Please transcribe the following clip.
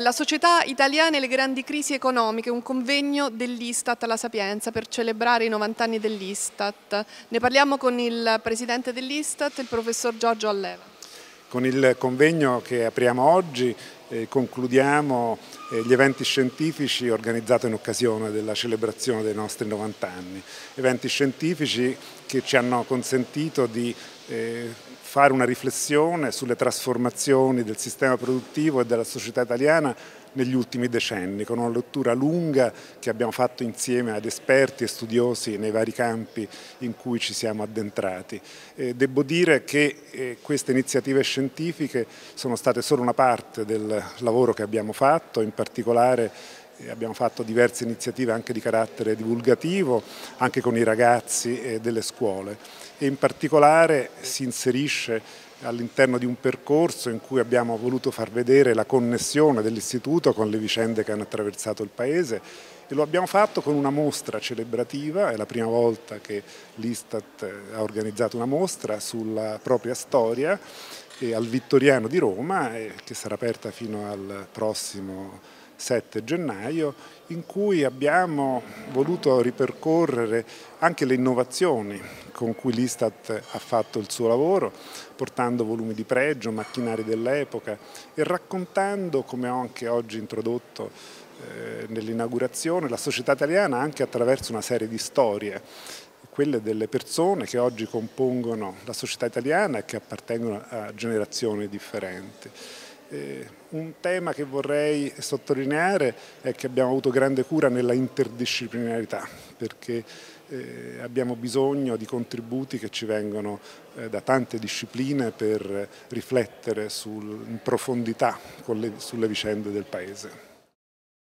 La società italiana e le grandi crisi economiche, un convegno dell'Istat alla Sapienza per celebrare i 90 anni dell'Istat. Ne parliamo con il presidente dell'Istat, il professor Giorgio Alleva. Con il convegno che apriamo oggi eh, concludiamo eh, gli eventi scientifici organizzati in occasione della celebrazione dei nostri 90 anni. Eventi scientifici che ci hanno consentito di eh, fare una riflessione sulle trasformazioni del sistema produttivo e della società italiana negli ultimi decenni, con una lettura lunga che abbiamo fatto insieme ad esperti e studiosi nei vari campi in cui ci siamo addentrati. Eh, devo dire che eh, queste iniziative scientifiche sono state solo una parte del lavoro che abbiamo fatto, in particolare abbiamo fatto diverse iniziative anche di carattere divulgativo, anche con i ragazzi eh, delle scuole. E in particolare si inserisce all'interno di un percorso in cui abbiamo voluto far vedere la connessione dell'istituto con le vicende che hanno attraversato il Paese. E lo abbiamo fatto con una mostra celebrativa, è la prima volta che l'Istat eh, ha organizzato una mostra sulla propria storia al Vittoriano di Roma che sarà aperta fino al prossimo 7 gennaio, in cui abbiamo voluto ripercorrere anche le innovazioni con cui l'Istat ha fatto il suo lavoro, portando volumi di pregio, macchinari dell'epoca e raccontando, come ho anche oggi introdotto eh, nell'inaugurazione, la società italiana anche attraverso una serie di storie quelle delle persone che oggi compongono la società italiana e che appartengono a generazioni differenti. Eh, un tema che vorrei sottolineare è che abbiamo avuto grande cura nella interdisciplinarità perché eh, abbiamo bisogno di contributi che ci vengono eh, da tante discipline per riflettere in profondità le, sulle vicende del Paese.